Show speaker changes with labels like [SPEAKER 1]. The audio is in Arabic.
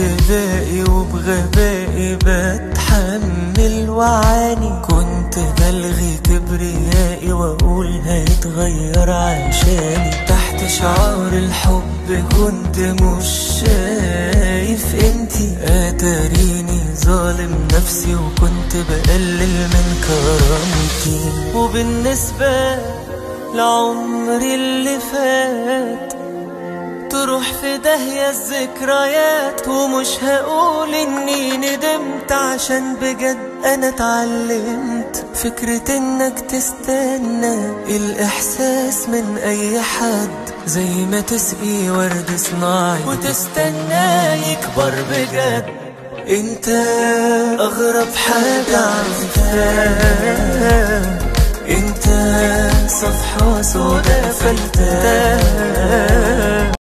[SPEAKER 1] باقي وبغبائي بتحمل وعاني. كنت بلغي كبريائي وأقول هيتغير عشاني. تحت شعار الحب كنت مش شايف انتي اتاريني ظالم نفسي وكنت بقلل من كرامتي. وبالنسبة لعمري اللي فات تروح في داهية الذكريات ومش هقول اني ندمت عشان بجد أنا اتعلمت فكرة إنك تستنى الإحساس من أي حد زي ما تسقي ورد صناعي وتستناه يكبر بجد. أنت أغرب حاجة عرفتها أنت صفحة سودا فلتها.